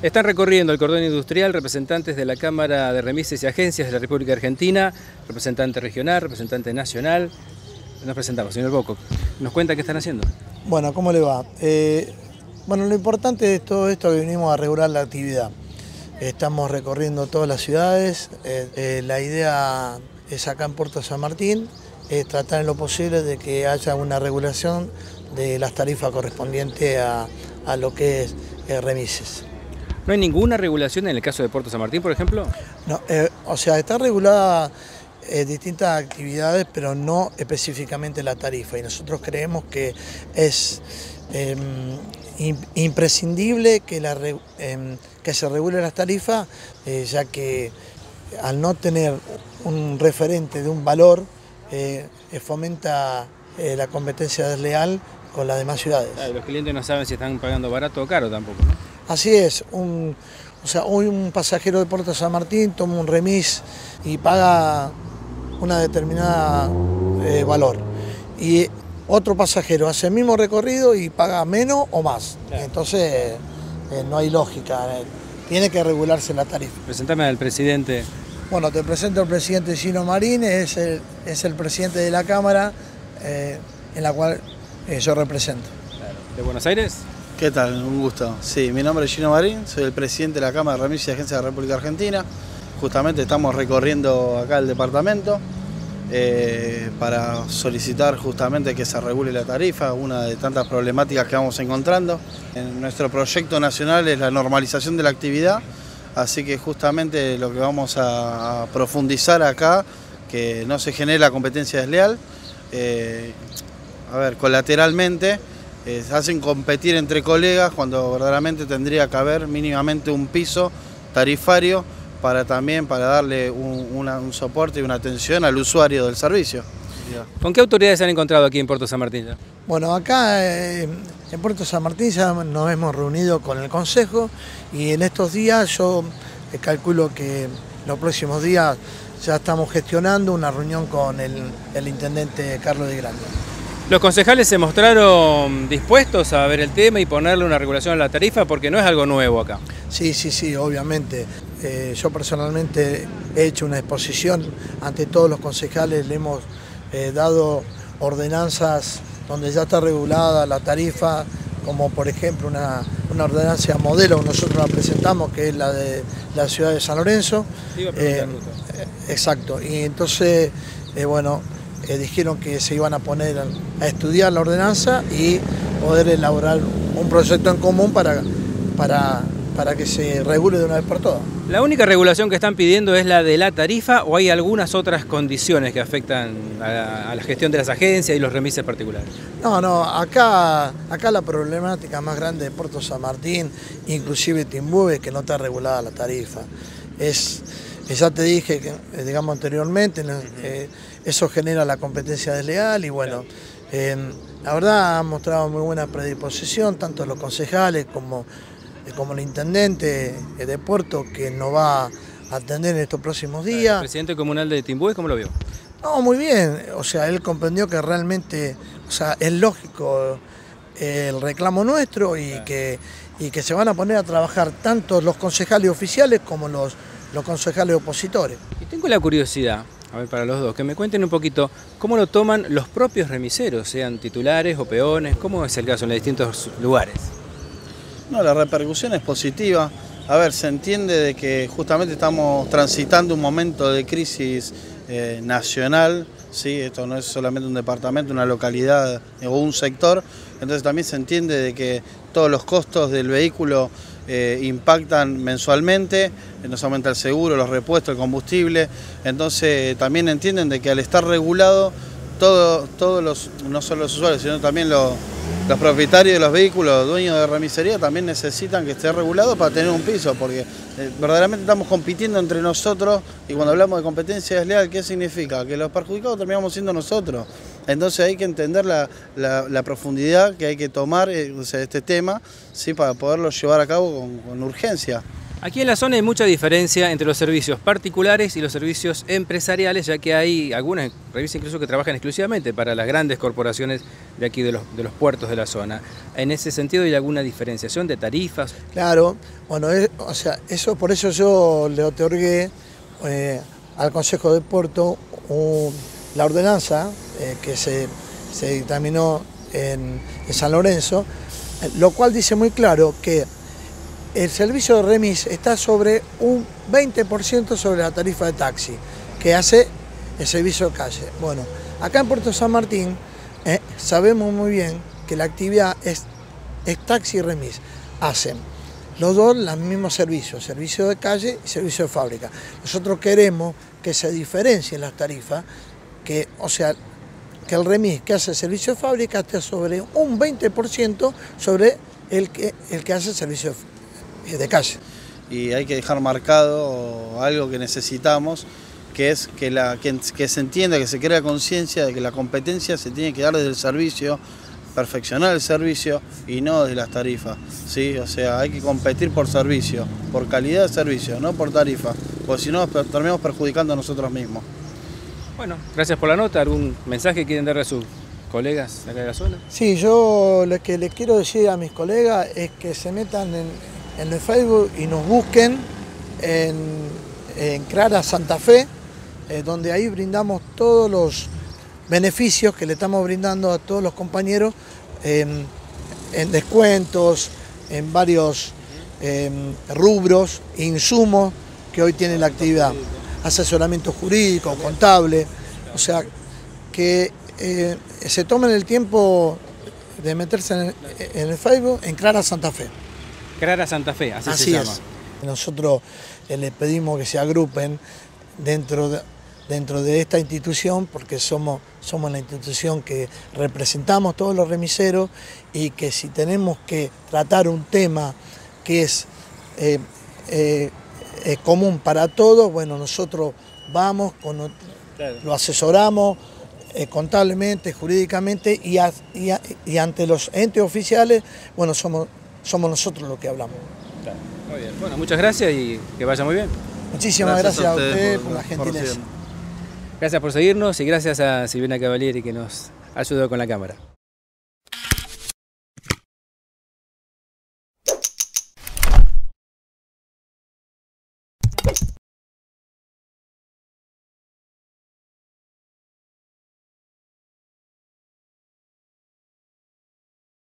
Están recorriendo el cordón industrial representantes de la Cámara de Remises y Agencias de la República Argentina, representante regional, representante nacional. Nos presentamos, señor Boco. ¿Nos cuenta qué están haciendo? Bueno, ¿cómo le va? Eh, bueno, lo importante de todo esto es que venimos a regular la actividad. Estamos recorriendo todas las ciudades. Eh, eh, la idea es acá en Puerto San Martín, tratar en lo posible de que haya una regulación de las tarifas correspondientes a, a lo que es remises. ¿No hay ninguna regulación en el caso de Puerto San Martín, por ejemplo? No, eh, o sea, está regulada eh, distintas actividades, pero no específicamente la tarifa. Y nosotros creemos que es em, imprescindible que, la, em, que se regule las tarifas, eh, ya que al no tener un referente de un valor, fomenta la competencia desleal con las demás ciudades. los clientes no saben si están pagando barato o caro tampoco, ¿no? Así es, un, o sea, hoy un pasajero de Puerto San Martín toma un remis y paga una determinada eh, valor. Y otro pasajero hace el mismo recorrido y paga menos o más. Entonces eh, no hay lógica, eh, tiene que regularse la tarifa. Presentame al presidente. Bueno, te presento al presidente Gino Marín, es el, es el presidente de la Cámara en la cual yo represento. ¿De Buenos Aires? ¿Qué tal? Un gusto. Sí, mi nombre es Gino Marín, soy el presidente de la Cámara de Remises y Agencias de la República Argentina. Justamente estamos recorriendo acá el departamento eh, para solicitar justamente que se regule la tarifa, una de tantas problemáticas que vamos encontrando. En nuestro proyecto nacional es la normalización de la actividad, así que justamente lo que vamos a profundizar acá, que no se genere la competencia desleal, eh, a ver, colateralmente, eh, hacen competir entre colegas cuando verdaderamente tendría que haber mínimamente un piso tarifario para también para darle un, soporte y una atención al usuario del servicio. ¿Con qué autoridades se han encontrado aquí en Puerto San Martín? Bueno, acá eh, en Puerto San Martín ya nos hemos reunido con el Consejo y en estos días yo eh, calculo que los próximos días ya estamos gestionando una reunión con el, el Intendente Carlos de Grande. Los concejales se mostraron dispuestos a ver el tema y ponerle una regulación a la tarifa porque no es algo nuevo acá. Sí, sí, sí, obviamente. Eh, yo personalmente he hecho una exposición ante todos los concejales, le hemos eh, dado ordenanzas donde ya está regulada la tarifa, como por ejemplo una, ordenanza modelo que nosotros la presentamos, que es la de la ciudad de San Lorenzo. Eh, exacto, y entonces, bueno, dijeron que se iban a poner a estudiar la ordenanza y poder elaborar un proyecto en común para, para, para que se regule de una vez por todas. ¿La única regulación que están pidiendo es la de la tarifa o hay algunas otras condiciones que afectan a la, gestión de las agencias y los remises particulares? No, no, acá, acá la problemática más grande de Puerto San Martín, inclusive Timbú, es que no está regulada la tarifa. Es, ya te dije, que, eh, digamos anteriormente, eh, eso genera la competencia desleal y bueno, eh, la verdad han mostrado muy buena predisposición, tanto los concejales como, como el intendente de Puerto, que nos va a atender en estos próximos días. ¿El presidente comunal de Timbúes cómo lo vio? No, muy bien, o sea, él comprendió que realmente, o sea, es lógico el reclamo nuestro y, que, y que se van a poner a trabajar tanto los concejales oficiales como los los concejales opositores. Y tengo la curiosidad, a ver para los dos, que me cuenten un poquito cómo lo toman los propios remiseros, sean titulares o peones, cómo es el caso en los distintos lugares. No, la repercusión es positiva. A ver, se entiende de que justamente estamos transitando un momento de crisis eh, nacional, ¿sí? esto no es solamente un departamento, una localidad o un sector, entonces también se entiende de que todos los costos del vehículo eh, impactan mensualmente, nos aumenta el seguro, los repuestos, el combustible, entonces también entienden de que al estar regulado, todos los, no solo los usuarios, sino también los, propietarios de los vehículos, dueños de remisería, también necesitan que esté regulado para tener un piso, porque eh, verdaderamente estamos compitiendo entre nosotros y cuando hablamos de competencia desleal, ¿qué significa? Que los perjudicados terminamos siendo nosotros. Entonces hay que entender la, profundidad que hay que tomar eh, este tema ¿sí? para poderlo llevar a cabo con, urgencia. Aquí en la zona hay mucha diferencia entre los servicios particulares y los servicios empresariales, ya que hay algunas revistas incluso que trabajan exclusivamente para las grandes corporaciones de aquí de los, de los puertos de la zona. En ese sentido, ¿hay alguna diferenciación de tarifas? Claro, bueno, o sea, eso por eso yo le otorgué eh, al Consejo de Puerto la ordenanza eh, que se, se dictaminó en, San Lorenzo, lo cual dice muy claro que el servicio de remis está sobre un 20% sobre la tarifa de taxi que hace el servicio de calle. Bueno, acá en Puerto San Martín eh, sabemos muy bien que la actividad es, es taxi y remis. Hacen los dos los mismos servicios, servicio de calle y servicio de fábrica. Nosotros queremos que se diferencien las tarifas, que, o sea, que el remis que hace servicio de fábrica esté sobre un 20% sobre el que, el que hace servicio de de calle. Y hay que dejar marcado algo que necesitamos, que es que, la, que, se entienda, que se crea conciencia de que la competencia se tiene que dar desde el servicio, perfeccionar el servicio y no desde las tarifas. ¿sí? O sea, hay que competir por servicio, por calidad de servicio, no por tarifa, porque si no terminamos perjudicando a nosotros mismos. Bueno, gracias por la nota. ¿Algún mensaje quieren darle a sus colegas de acá de la zona? Sí, yo lo que les quiero decir a mis colegas es que se metan en, el Facebook y nos busquen en, Clara Santa Fe, eh, donde ahí brindamos todos los beneficios que le estamos brindando a todos los compañeros en descuentos, en varios em, rubros, insumos que hoy tiene la actividad, asesoramiento jurídico, contable, o sea, que eh, se tomen el tiempo de meterse en en el Facebook en Clara Santa Fe. Clara Santa Fe, así, se llama. Nosotros eh, les pedimos que se agrupen dentro de, dentro de esta institución porque somos, somos la institución que representamos todos los remiseros y que si tenemos que tratar un tema que es eh, eh, común para todos, bueno, nosotros vamos, lo asesoramos contablemente, jurídicamente y, y ante los entes oficiales, bueno, somos somos nosotros los que hablamos. Muy bien. Bueno, muchas gracias y que vaya muy bien. Muchísimas gracias, a usted por, la gentileza. Gracias por seguirnos y gracias a Silvina Cavalieri que nos ayudó con la cámara.